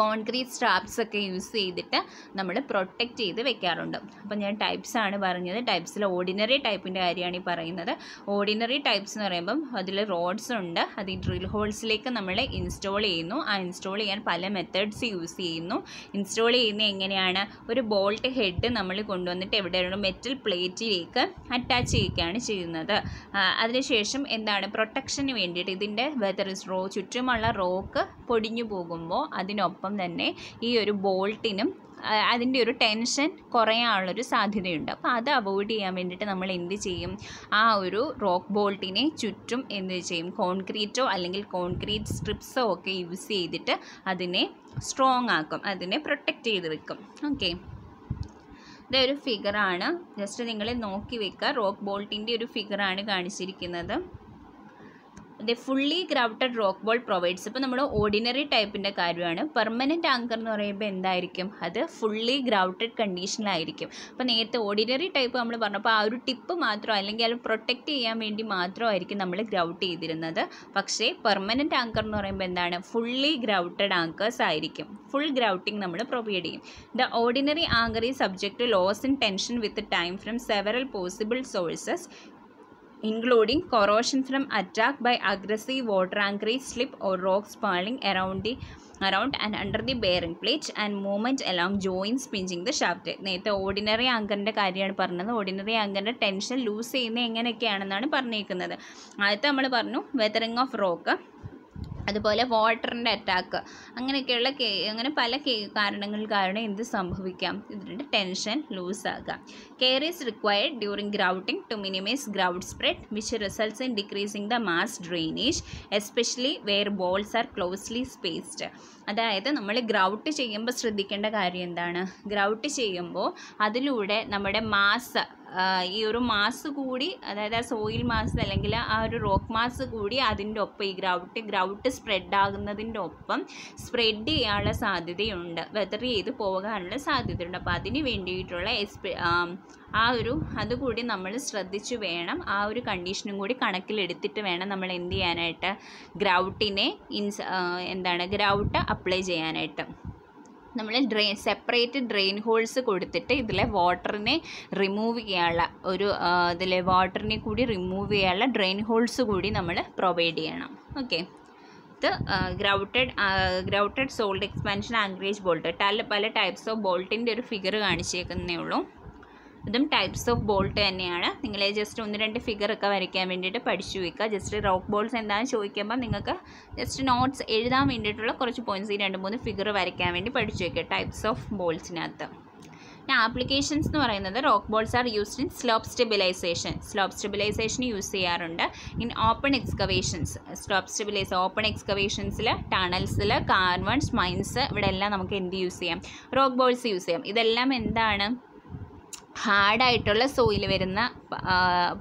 കോൺക്രീറ്റ് സ്ട്രാപ്സ് ഒക്കെ യൂസ് ചെയ്തിട്ട് നമ്മൾ പ്രൊട്ടക്റ്റ് ചെയ്ത് വെക്കാറുണ്ട്. അപ്പോൾ ഞാൻ ടൈപ്സ് ആണ് പറഞ്ഞത്. ടൈപ്സിൽ ഓർഡിനറി ടൈപ്പിന്റെ കാര്യമാണ് ഈ പറയുന്നത്. ഓർഡിനറി ടൈപ്സ് എന്ന് പറയുമ്പം അതിൽ റോഡ്സ് ഉണ്ട്. അത് ഈ ഡ്രിൽ ഹോൾസിലേക്ക് നമ്മൾ ഇൻസ്റ്റോൾ ചെയ്യുന്നു. ആ ഇൻസ്റ്റോൾ ചെയ്യാൻ പല മെത്തേഡ്സ് യൂസ് ചെയ്യുന്നു. ഇൻസ്റ്റോൾ ചെയ്യുന്നത് എങ്ങനെയാണ്? ഒരു ബോൾട്ട് ഹെഡ് നമ്മൾ കൊണ്ടുവന്നിട്ട് എവിടെയാണ് മെറ്റൽ പ്ലേറ്റിലേക്ക് അറ്റാച്ച് ചെയ്യുകയാണ് ചെയ്യുന്നത്. അതിനുശേഷം എന്താണ്? പ്രൊട്ടക്ഷന് വേണ്ടിയിട്ട് ഇതിന്റെ വെതർ റോ ചുറ്റുമുള്ള റോക്ക് പൊടിഞ്ഞു പോകുമ്പോൾ അതിനൊപ്പം തന്നെ ഈ ഒരു ബോൾട്ടിനും അതിന്റെ ഒരു ടെൻഷൻ കുറയാനുള്ളൊരു സാധ്യതയുണ്ട്. അപ്പോൾ അത് അവോയ്ഡ് ചെയ്യാൻ വേണ്ടിയിട്ട് നമ്മൾ എന്ത് ചെയ്യും? ആ ഒരു റോക്ക് ബോൾട്ടിനെ ചുറ്റും എന്ത് ചെയ്യും? കോൺക്രീറ്റോ അല്ലെങ്കിൽ കോൺക്രീറ്റ് സ്ട്രിപ്സോ ഒക്കെ യൂസ് ചെയ്തിട്ട് അതിനെ സ്ട്രോങ് ആക്കും. അതിനെ പ്രൊട്ടക്റ്റ് ചെയ്ത് വെക്കും. ഓക്കെ. ഇതൊരു ഫിഗറാണ്. ജസ്റ്റ് നിങ്ങൾ നോക്കി വെക്കുക. റോക്ക് ബോൾട്ടിന്റെ ഒരു ഫിഗറാണ് കാണിച്ചിരിക്കുന്നത്. The fully grouted rock bolt provides ഇപ്പോൾ നമ്മൾ ഓർഡിനറി ടൈപ്പിന്റെ കാര്യമാണ്. പെർമനന്റ് ആങ്കർ എന്ന് പറയുമ്പോൾ എന്തായിരിക്കും? അത് ഫുള്ളി ഗ്രൗട്ടഡ് കണ്ടീഷനിലായിരിക്കും അപ്പോൾ നേരത്തെ ഓർഡിനറി ടൈപ്പ് നമ്മൾ പറഞ്ഞപ്പോൾ ആ ഒരു ടിപ്പ് മാത്രം അല്ലെങ്കിൽ അത് പ്രൊട്ടക്റ്റ് ചെയ്യാൻ വേണ്ടി മാത്രമായിരിക്കും നമ്മൾ ഗ്രൗട്ട് ചെയ്തിരുന്നത്. പക്ഷേ പെർമനന്റ് ആങ്കർ എന്ന് പറയുമ്പോൾ എന്താണ്? ഫുള്ളി ഗ്രൗട്ടഡ് ആങ്കേഴ്സ് ആയിരിക്കും. ഫുൾ ഗ്രൗട്ടിങ് നമ്മൾ പ്രൊവൈഡ് ചെയ്യും. ദ ഓർഡിനറി ആങ്കർ ഈ subject loss in tension with time from several possible sources including corrosion from attack by aggressive water anchorage slip or rock spalling around the around and under the bearing plate and movement along joints pinching the shaft നേരത്തെ ഓർഡിനറി ആങ്കറിന്റെ കാര്യമാണ് പറഞ്ഞത് ഓർഡിനറി ആങ്കറിന്റെ ടെൻഷൻ ലൂസ് ചെയ്യുന്നത് എങ്ങനെയൊക്കെയാണെന്നാണ് പറഞ്ഞേക്കുന്നത് ആദ്യത്തെ നമ്മൾ പറഞ്ഞു വെതറിങ് ഓഫ് റോക്ക് അതുപോലെ വാട്ടറിന്റെ അറ്റാക്ക് അങ്ങനെയൊക്കെയുള്ള കേ അങ്ങനെ പല കേ കാരണങ്ങൾ കാരണം എന്ത് സംഭവിക്കാം? ഇതിന്റെ ടെൻഷൻ ലൂസ് ആകാം. Care is required during grouting to minimise grout spread which results in decreasing the mass drainage especially where bolts are closely spaced അതായത് നമ്മൾ ഗ്രൗട്ട് ചെയ്യുമ്പോൾ ശ്രദ്ധിക്കേണ്ട കാര്യം എന്താണ്? ഗ്രൗട്ട് ചെയ്യുമ്പോൾ അതിലൂടെ നമ്മുടെ മാസ് ഈ ഒരു മാസ് കൂടി അതായത് ആ സോയിൽ മാസ് അല്ലെങ്കിൽ ആ ഒരു റോക്ക് മാസ് കൂടി അതിന്റെ ഒപ്പം ഈ ഗ്രൗട്ട് ഗ്രൗട്ട് സ്പ്രെഡ് ആകുന്നതിന്റെ ഒപ്പം സ്പ്രെഡ് ചെയ്യാനുള്ള സാധ്യതയുണ്ട്. വെതർ ചെയ്ത് പോകാനുള്ള സാധ്യതയുണ്ട്. അപ്പോൾ അതിന് വേണ്ടിയിട്ടുള്ള എക്സ്പെ ആ ഒരു അതുകൂടി നമ്മൾ ശ്രദ്ധിച്ചു വേണം. ആ ഒരു കണ്ടീഷനും കൂടി കണക്കിലെടുത്തിട്ട് വേണം നമ്മൾ എന്ത് ചെയ്യാനായിട്ട്? ഗ്രൗട്ടിനെ ഇൻസ് എന്താണ് ഗ്രൗട്ട് അപ്ലൈ ചെയ്യാനായിട്ട്. നമ്മൾ ഡ്രെയിൻ സെപ്പറേറ്റ് ഡ്രെയിൻ ഹോൾസ് കൊടുത്തിട്ട് ഇതിലെ വാട്ടറിനെ റിമൂവ് ചെയ്യാനുള്ള ഒരു ഇതിലെ വാട്ടറിനെ കൂടി റിമൂവ് ചെയ്യാനുള്ള ഡ്രെയിൻ ഹോൾസ് കൂടി നമ്മൾ പ്രൊവൈഡ് ചെയ്യണം. ഓക്കെ ഇത് grouted grouted sold expansion anchorage bolt. പല പല ടൈപ്സ് ഓഫ് ബോൾട്ടിന്റെ ഒരു ഫിഗർ കാണിച്ചേക്കുന്നേ ഉള്ളൂ. ഇതും ടൈപ്സ് ഓഫ് ബോൾട്ട് തന്നെയാണ്. നിങ്ങൾ ജസ്റ്റ് ഒന്ന് രണ്ട് ഫിഗർ ഒക്കെ വരയ്ക്കാൻ വേണ്ടിയിട്ട് പഠിച്ചു വയ്ക്കുക ജസ്റ്റ് റോക്ക് ബോൾസ് എന്താണെന്ന് ചോദിക്കുമ്പോൾ നിങ്ങൾക്ക് ജസ്റ്റ് നോട്ട്സ് എഴുതാൻ വേണ്ടിയിട്ടുള്ള കുറച്ച് പോയിന്റ്സ് ഈ രണ്ട് മൂന്ന് ഫിഗർ വരയ്ക്കാൻ വേണ്ടി പഠിച്ചു വയ്ക്കുക ടൈപ്സ് ഓഫ് ബോൾസിനകത്ത് ആപ്ലിക്കേഷൻസ് എന്ന് പറയുന്നത് rock bolts are used in slope stabilisation slope stabilisation use ചെയ്യാറുണ്ട്. In open excavations slope stabilise open എക്സ്കവേഷൻസിൽ ടണൽസിൽ കാർവൺസ് മൈൻസ് ഇവിടെ എല്ലാം നമുക്ക് എന്ത് യൂസ് ചെയ്യാം? റോക്ക് ബോൾസ് യൂസ് ചെയ്യാം. ഇതെല്ലാം എന്താണ്? ഹാർഡായിട്ടുള്ള സോയിൽ വരുന്ന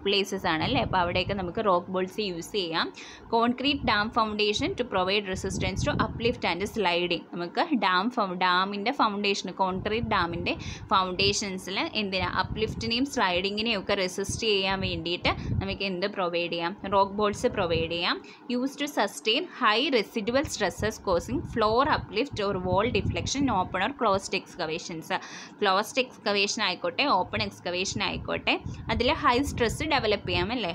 പ്ലേസസ് ആണ് അല്ലേ? അപ്പോൾ അവിടെയൊക്കെ നമുക്ക് റോക്ക് ബോൾസ് യൂസ് ചെയ്യാം. Concrete dam foundation to provide resistance to uplift and sliding നമുക്ക് ഡാം ഫൗ ഡാമിന്റെ ഫൗണ്ടേഷൻ കോൺക്രീറ്റ് ഡാമിന്റെ ഫൗണ്ടേഷൻസിൽ എന്തിനാ? അപ്ലിഫ്റ്റിനെയും സ്ലൈഡിങ്ങിനെയും ഒക്കെ റെസിസ്റ്റ് ചെയ്യാൻ വേണ്ടിയിട്ട് നമുക്ക് എന്ത് പ്രൊവൈഡ് ചെയ്യാം? റോക്ക് ബോൾസ് പ്രൊവൈഡ് ചെയ്യാം. Use to sustain high residual stresses causing floor uplift or wall deflection open or closed excavations closed excavation ആയിക്കോട്ടെ ഓപ്പൺ എക്സ്കവേഷൻ ആയിക്കോട്ടെ. അതിൽ ഹൈ സ്ട്രെസ് ഡെവലപ്പ് ചെയ്യാം അല്ലേ?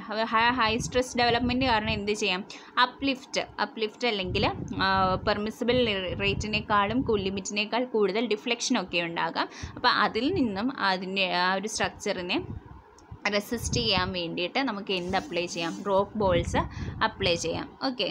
ഹൈ സ്ട്രെസ് ഡെവലപ്മെന്റ് കാരണം എന്ത് ചെയ്യാം? അപ്ലിഫ്റ്റ് അപ്ലിഫ്റ്റ് അല്ലെങ്കിൽ പെർമിസിബിൾ റേറ്റിനേക്കാളും ലിമിറ്റിനേക്കാൾ കൂടുതൽ ഡിഫ്ലക്ഷൻ ഒക്കെ ഉണ്ടാകാം. അപ്പോൾ അതിൽ നിന്നും അതിന്റെ ആ ഒരു സ്ട്രക്ചറിനെ റെസിസ്റ്റ് ചെയ്യാൻ വേണ്ടിയിട്ട് നമുക്ക് എന്ത് അപ്ലൈ ചെയ്യാം? റോക്ക് ബോൾസ് അപ്ലൈ ചെയ്യാം. ഓക്കെ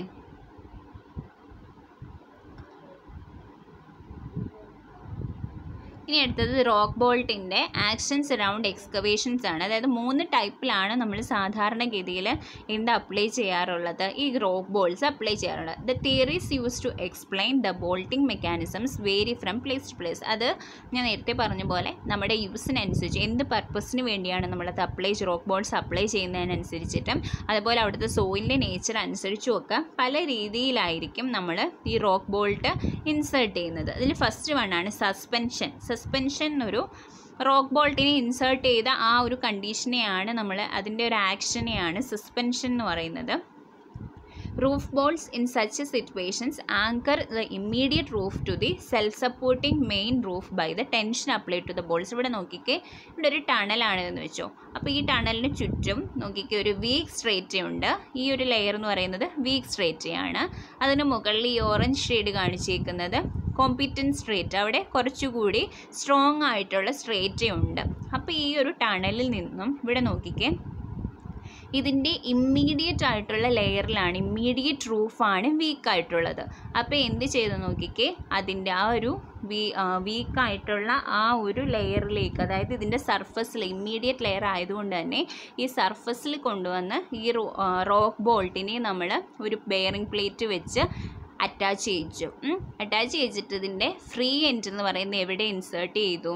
ഇനി അടുത്തത് റോക്ക് ബോൾട്ടിന്റെ ആക്ഷൻസ് അറൗണ്ട് എക്സ്കവേഷൻസ് ആണ്. അതായത് മൂന്ന് ടൈപ്പിലാണ് നമ്മൾ സാധാരണഗതിയിൽ എന്ത് അപ്ലൈ ചെയ്യാറുള്ളത്. ഈ റോക്ക് ബോൾസ് അപ്ലൈ ചെയ്യാറുള്ളത്. The theories use to explain the bolting mechanisms vary from place to place അത് ഞാൻ നേരത്തെ പറഞ്ഞ പോലെ നമ്മുടെ യൂസിനനുസരിച്ച് എന്ത് പർപ്പസിന് വേണ്ടിയാണ് നമ്മളത് അപ്ലൈ റോക്ക് ബോൾസ് അപ്ലൈ ചെയ്യുന്നതിനനുസരിച്ചിട്ടും അതുപോലെ അവിടുത്തെ സോയിലിന്റെ നേച്ചർ അനുസരിച്ചും ഒക്കെ പല രീതിയിലായിരിക്കും നമ്മൾ ഈ റോക്ക് ബോൾട്ട് ഇൻസേർട്ട് ചെയ്യുന്നത്. അതിൽ ഫസ്റ്റ് വൺ ആണ് സസ്പെൻഷൻ സസ്പെൻഷൻ ഒരു റോക്ക് ബോൾട്ടിനെ ഇൻസേർട്ട് ചെയ്ത ആ ഒരു കണ്ടീഷനെയാണ് നമ്മൾ അതിന്റെ ഒരു ആക്ഷനെയാണ് സസ്പെൻഷൻ എന്ന് പറയുന്നത്. Roof bolts in such situations anchor the immediate roof to the self-supporting main roof by the tension applied to the bolts. ഇവിടെ നോക്കിക്കേ ഇവിടെ ഒരു ടണലാണ് എന്ന് വെച്ചോ. അപ്പോൾ ഈ ടണലിന് ചുറ്റും നോക്കിക്കേ ഒരു വീക്ക് സ്ട്രേറ്റ് ഉണ്ട്. ഈ ഒരു ലെയർ എന്ന് പറയുന്നത് വീക്ക് സ്ട്രേറ്റ് ആണ്. അതിന് മുകളിൽ ഈ ഓറഞ്ച് ഷെയ്ഡ് കാണിച്ചേക്കുന്നത്. കോമ്പിറ്റന്റ് സ്ട്രേറ്റ് അവിടെ കുറച്ചുകൂടി സ്ട്രോങ് ആയിട്ടുള്ള സ്ട്രേറ്റ് ഉണ്ട്. അപ്പോൾ ഈ ഒരു ടണലിൽ നിന്നും ഇവിടെ നോക്കിക്കേ. ഇതിന്റെ ഇമ്മീഡിയറ്റ് ആയിട്ടുള്ള ലെയറിലാണ് ഇമ്മീഡിയറ്റ് റൂഫാണ് വീക്കായിട്ടുള്ളത് അപ്പോൾ എന്ത് ചെയ്ത് നോക്കിക്കേ? അതിന്റെ ആ ഒരു വീ വീക്കായിട്ടുള്ള ആ ഒരു ലെയറിലേക്ക് അതായത് ഇതിന്റെ സർഫസിൽ ഇമ്മീഡിയറ്റ് ലെയർ ആയതുകൊണ്ട് തന്നെ ഈ സർഫസിൽ കൊണ്ടുവന്ന് ഈ റോക്ക് ബോൾട്ടിനെ നമ്മൾ ഒരു ബെയറിംഗ് പ്ലേറ്റ് വെച്ച് അറ്റാച്ച് ചെയ്യിച്ചു. അറ്റാച്ച് ചെയ്തിട്ട് ഇതിന്റെ ഫ്രീ എൻഡ് എന്ന് പറയുന്നത് എവിടെ ഇൻസേർട്ട് ചെയ്തു?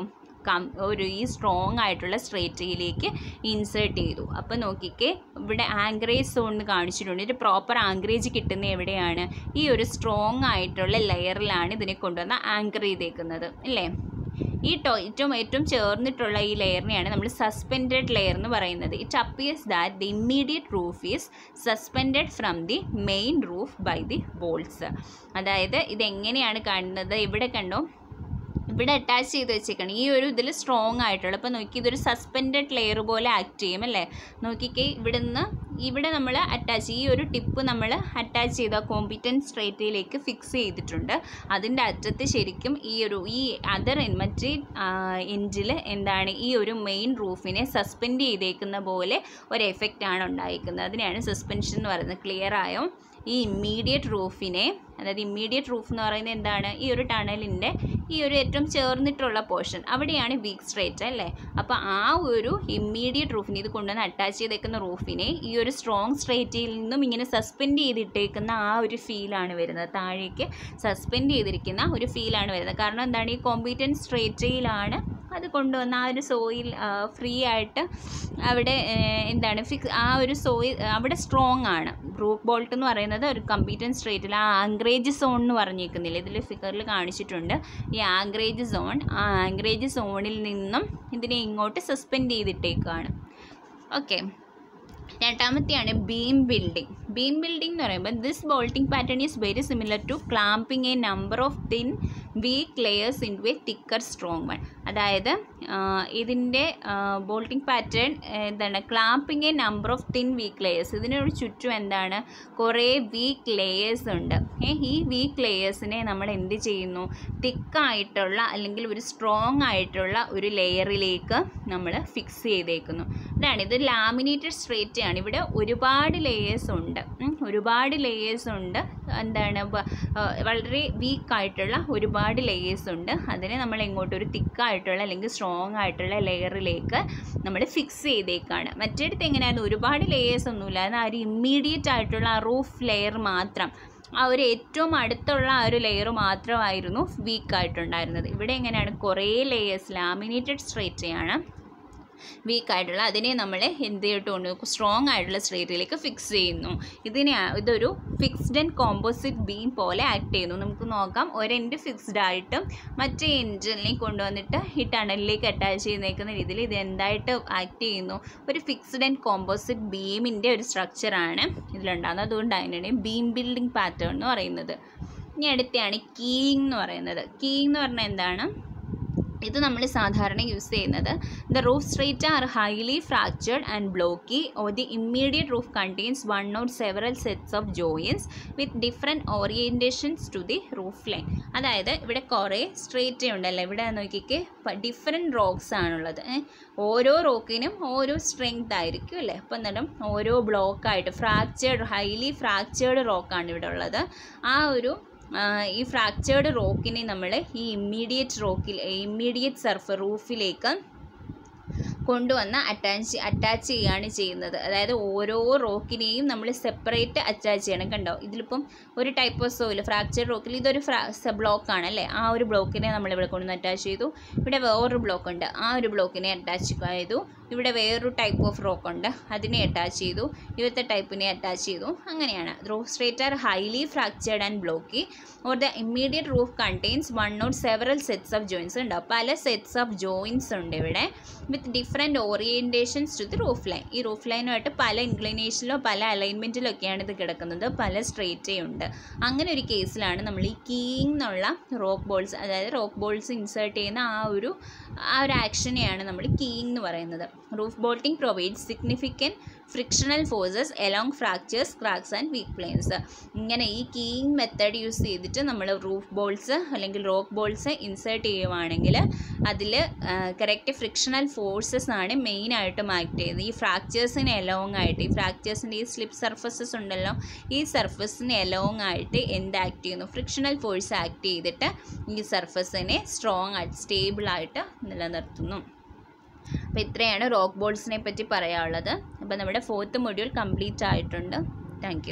കം ഒരു ഈ സ്ട്രോങ് ആയിട്ടുള്ള സ്ട്രേറ്റയിലേക്ക് ഇൻസേർട്ട് ചെയ്തു. അപ്പോൾ നോക്കിക്കേ ഇവിടെ ആങ്കറേജ് സോൺ കാണിച്ചിട്ടുണ്ട്. ഒരു പ്രോപ്പർ ആങ്കറേജ് കിട്ടുന്ന എവിടെയാണ്? ഈ ഒരു സ്ട്രോങ് ആയിട്ടുള്ള ലെയറിലാണ് ഇതിനെ കൊണ്ടുവന്ന് ആങ്കർ ചെയ്തേക്കുന്നത്. അല്ലേ? ഈ ടോ ഏറ്റവും ചേർന്നിട്ടുള്ള ഈ ലെയറിനെയാണ് നമ്മൾ സസ്പെൻഡഡ് ലെയർ എന്ന് പറയുന്നത്. It appears that the immediate roof is suspended from the main roof by the bolts അതായത് ഇതെങ്ങനെയാണ് കാണുന്നത്? ഇവിടെ കണ്ടോ? ഇവിടെ അറ്റാച്ച് ചെയ്ത് വെച്ചേക്കണം. ഈ ഒരു ഇതിൽ സ്ട്രോങ് ആയിട്ടുള്ള അപ്പോൾ നോക്കി ഇതൊരു സസ്പെൻഡഡ് ലെയർ പോലെ ആക്ട് ചെയ്യും അല്ലേ? നോക്കിക്കേ ഇവിടെ നിന്ന് ഇവിടെ നമ്മൾ അറ്റാച്ച് ഈ ഒരു ടിപ്പ് നമ്മൾ അറ്റാച്ച് ചെയ്ത കോമ്പിറ്റന്റ് സ്ട്രേറ്റിലേക്ക് ഫിക്സ് ചെയ്തിട്ടുണ്ട്. അതിന്റെ അറ്റത്ത് ശരിക്കും ഈ ഒരു ഈ അതർ മറ്റേ എൻഡിൽ എന്താണ് ഈ ഒരു മെയിൻ റൂഫിനെ സസ്പെൻഡ് ചെയ്തേക്കുന്ന പോലെ ഒരു എഫക്റ്റാണ് ഉണ്ടായിരിക്കുന്നത് അതിനെയാണ് സസ്പെൻഷൻ എന്ന് പറയുന്നത്. ക്ലിയർ ആയോ? ഈ ഇമ്മീഡിയറ്റ് റൂഫിനെ അതായത് ഇമ്മീഡിയറ്റ് റൂഫ് എന്ന് പറയുന്നത് എന്താണ്? ഈ ഒരു ടണലിന്റെ ഈ ഒരു ഏറ്റവും ചേർന്നിട്ടുള്ള പോർഷൻ അവിടെയാണ് വീക്ക് സ്ട്രേറ്റ് അല്ലേ? അപ്പോൾ ആ ഒരു ഇമ്മീഡിയറ്റ് റൂഫിനെ ഇത് കൊണ്ടുവന്ന് അറ്റാച്ച് ചെയ്തേക്കുന്ന റൂഫിനെ ഈ ഒരു സ്ട്രോങ് സ്ട്രേറ്റിൽ നിന്നും ഇങ്ങനെ സസ്പെൻഡ് ചെയ്തിട്ടേക്കുന്ന ആ ഒരു ഫീലാണ് വരുന്നത്. താഴേക്ക് സസ്പെൻഡ് ചെയ്തിരിക്കുന്ന ഒരു ഫീലാണ് വരുന്നത്. കാരണം എന്താണ്? ഈ കോമ്പീറ്റന്റ് സ്ട്രേറ്റയിലാണ് അത് കൊണ്ടുവന്ന് ആ ഒരു സോയിൽ ഫ്രീ ആയിട്ട് അവിടെ എന്താണ്? ഫിക്സ് ആ ഒരു സോയിൽ അവിടെ സ്ട്രോങ് ആണ്. ബ്രൂക്ക് ബോൾട്ട് എന്ന് പറയുന്നത് ഒരു കമ്പീറ്റൻ സ്ട്രേറ്റിൽ ആ ആംഗ്രേജ് സോൺ എന്ന് പറഞ്ഞേക്കുന്നില്ല? ഇതിൽ ഫിഗറിൽ കാണിച്ചിട്ടുണ്ട്. ഈ ആംഗ്രേജ് സോൺ ആ ആംഗ്രേജ് സോണിൽ നിന്നും ഇതിനെ ഇങ്ങോട്ട് സസ്പെൻഡ് ചെയ്തിട്ടേക്കാണ്. ഓക്കെ രണ്ടാമത്തെയാണ് ബീം ബിൽഡിംഗ് ബീം ബിൽഡിംഗ് എന്ന് പറയുമ്പോൾ this bolting pattern is very similar to clamping a number of thin weak layers in to thicker strong one അതായത് ഇതിന്റെ ബോൾട്ടിംഗ് പാറ്റേൺ എന്താണ് clamping a number of thin weak layers ഇതിനൊരു ചുറ്റും എന്താണ് കുറേ വീക്ക് ലെയേഴ്സ് ഉണ്ട്. ഈ വീക്ക് ലെയേഴ്സിനെ നമ്മൾ എന്ത് ചെയ്യുന്നു? തിക്കായിട്ടുള്ള അല്ലെങ്കിൽ ഒരു സ്ട്രോങ് ആയിട്ടുള്ള ഒരു ലെയറിലേക്ക് നമ്മൾ ഫിക്സ് ചെയ്തേക്കുന്നു. അതാണ് ഇത് ലാമിനേറ്റഡ് സ്ട്രേറ്റ് ആണ് ഇവിടെ ഒരുപാട് ലെയേഴ്സ് ഉണ്ട്. ഒരുപാട് ലെയേഴ്സ് ഉണ്ട്. എന്താണ് വളരെ വീക്കായിട്ടുള്ള ഒരുപാട് ലെയേഴ്സ് ഉണ്ട്. അതിനെ നമ്മൾ എങ്ങോട്ട് ഒരു തിക്കായിട്ടുള്ള അല്ലെങ്കിൽ സ്ട്രോങ് ആയിട്ടുള്ള ലെയറിലേക്ക് നമ്മൾ ഫിക്സ് ചെയ്തേക്കാണ്. മറ്റേടത്ത് എങ്ങനെയാണ് ഒരുപാട് ലെയേഴ്സ് ഒന്നുമില്ല. അത് ആ ഒരു ഇമ്മീഡിയറ്റ് ആയിട്ടുള്ള ആ റൂഫ് ലെയർ മാത്രം. ആ ഒരു ഏറ്റവും അടുത്തുള്ള ആ ഒരു ലെയർ മാത്രമായിരുന്നു വീക്കായിട്ടുണ്ടായിരുന്നത് ഇവിടെ എങ്ങനെയാണ്? കുറേ ലെയേഴ്സ് ലാമിനേറ്റഡ് സ്ട്രേറ്റയാണ് വീക്കായിട്ടുള്ള അതിനെ നമ്മൾ എന്ത് ചെയ്തിട്ടുണ്ട് സ്ട്രോങ് ആയിട്ടുള്ള സ്ട്രേറ്റിലേക്ക് ഫിക്സ് ചെയ്യുന്നു. ഇതിനെ ഇതൊരു ഫിക്സ്ഡ് ആൻഡ് കോമ്പോസിറ്റ് ബീം പോലെ ആക്ട് ചെയ്യുന്നു. നമുക്ക് നോക്കാം. ഒരെൻഡ് ഫിക്സ്ഡ് ആയിട്ടും മറ്റേ എൻജിനെ കൊണ്ടുവന്നിട്ട് ഈ ടണലിലേക്ക് അറ്റാച്ച് ചെയ്തേക്കുന്ന രീതിയിൽ ഇത് എന്തായിട്ട് ആക്ട് ചെയ്യുന്നു. ഒരു ഫിക്സ്ഡ് ആൻഡ് കോമ്പോസിറ്റ് ബീമിന്റെ ഒരു സ്ട്രക്ചറാണ് ഇതിലുണ്ടാകുന്നത്. അതുകൊണ്ട് അതിനാണ് ബീം ബിൽഡിംഗ് പാറ്റേൺ എന്ന് പറയുന്നത്. ഇനി അടുത്തെയാണ് കീയിങ് എന്ന് പറയുന്നത്. കീയിങ് എന്ന് പറഞ്ഞാൽ എന്താണ്? ഇത് നമ്മൾ സാധാരണ യൂസ് ചെയ്യുന്നത്. The roof strata are highly fractured and blocky or the immediate roof contains one or several sets of joints with different orientations to the roof line അതായത് ഇവിടെ കുറേ സ്ട്രേറ്റ് ഉണ്ടല്ലോ? ഇവിടെ നോക്കിക്ക് ഡിഫറെന്റ് റോക്സ് ആണുള്ളത്. ഓരോ റോക്കിനും ഓരോ സ്ട്രെങ്ത് ആയിരിക്കും അല്ലേ? അപ്പം എന്നിട്ടും ഓരോ ബ്ലോക്കായിട്ട് ഫ്രാക്ചേർഡ് ഹൈലി ഫ്രാക്ചേർഡ് റോക്കാണ് ഇവിടെ ഉള്ളത്. ആ ഒരു ഈ ഫ്രാക്ചേർഡ് റോക്കിനെ നമ്മൾ ഈ ഇമ്മീഡിയറ്റ് റോക്കിൽ ഇമ്മീഡിയറ്റ് സർഫ് റൂഫിലേക്ക് കൊണ്ടുവന്ന് അറ്റാച്ച് അറ്റാച്ച് ചെയ്യുകയാണ് ചെയ്യുന്നത്. അതായത് ഓരോ റോക്കിനെയും നമ്മൾ സെപ്പറേറ്റ് അറ്റാച്ച് ചെയ്യണം. കണ്ടോ? ഇതിലിപ്പം ഒരു ടൈപ്പ് ഓഫ് സോയിൽ ഫ്രാക്ചർ റോക്കിൽ ഇതൊരു ഫ്രാ ബ്ലോക്കാണ് അല്ലേ? ആ ഒരു ബ്ലോക്കിനെ നമ്മൾ ഇവിടെ കൊണ്ടുവന്ന് അറ്റാച്ച് ചെയ്തു. ഇവിടെ വേറൊരു ബ്ലോക്ക് ഉണ്ട്. ആ ഒരു ബ്ലോക്കിനെ അറ്റാച്ച് ചെയ്തു. ഇവിടെ വേറൊരു ടൈപ്പ് ഓഫ് റോക്ക് ഉണ്ട്. അതിനെ അറ്റാച്ച് ചെയ്തു. ഇവിടുത്തെ ടൈപ്പിനെ അറ്റാച്ച് ചെയ്തു. അങ്ങനെയാണ്. Roof strata are highly fractured and blocky or the immediate roof contains one or several sets of joints ഉണ്ട്. പല സെറ്റ്സ് ഓഫ് ജോയിൻസ് ഉണ്ട് ഇവിടെ. With different orientations to the roof line ഈ റൂഫ് ലൈനുമായിട്ട് പല ഇൻക്ലിനേഷനിലോ പല അലൈൻമെന്റിലോ ഒക്കെയാണ് ഇത് കിടക്കുന്നത്. പല സ്ട്രേറ്റേ ഉണ്ട്. അങ്ങനെ ഒരു കേസിലാണ് നമ്മൾ ഈ കീയിങ് എന്നുള്ള റോക്ക് ബോൾസ് അതായത് റോക്ക് ബോൾസ് ഇൻസേർട്ട് ചെയ്യുന്ന ആ ഒരു ആ ഒരു ആക്ഷനെയാണ് നമ്മൾ കീങ് എന്ന് പറയുന്നത്. Roof bolting provide significant frictional forces along fractures cracks and weak planes ഇങ്ങനെ ഈ കീയിങ് മെത്തേഡ് യൂസ് ചെയ്തിട്ട് നമ്മൾ റൂഫ് ബോൾസ് അല്ലെങ്കിൽ റോക്ക് ബോൾസ് ഇൻസേർട്ട് ചെയ്യുവാണെങ്കിൽ അതിൽ കറക്റ്റ് ഫ്രിക്ഷണൽ ഫോഴ്സസ് ആണ് മെയിനായിട്ടും ആക്ട് ചെയ്യുന്നത്. ഈ ഫ്രാക്ചേഴ്സിന് എലോങ് ആയിട്ട് ഈ ഫ്രാക്ചേഴ്സിന്റെ ഈ സ്ലിപ്പ് സർഫസസ് ഉണ്ടല്ലോ ഈ സർഫസിന് എലോങ് ആയിട്ട് എന്ത് ആക്ട് ചെയ്യുന്നു? ഫ്രിക്ഷണൽ ഫോഴ്സ് ആക്ട് ചെയ്തിട്ട് ഈ സർഫസിനെ സ്ട്രോങ് ആയിട്ട് സ്റ്റേബിൾ ആയിട്ട് നിലനിർത്തുന്നു. അപ്പോൾ ഇത്രയാണ് റോക്ക് ബോൾസിനെ പറ്റി പറയാനുള്ളത്. അപ്പോൾ നമ്മുടെ ഫോർത്ത് മൊഡ്യൂൾ കംപ്ലീറ്റ് ആയിട്ടുണ്ട് താങ്ക്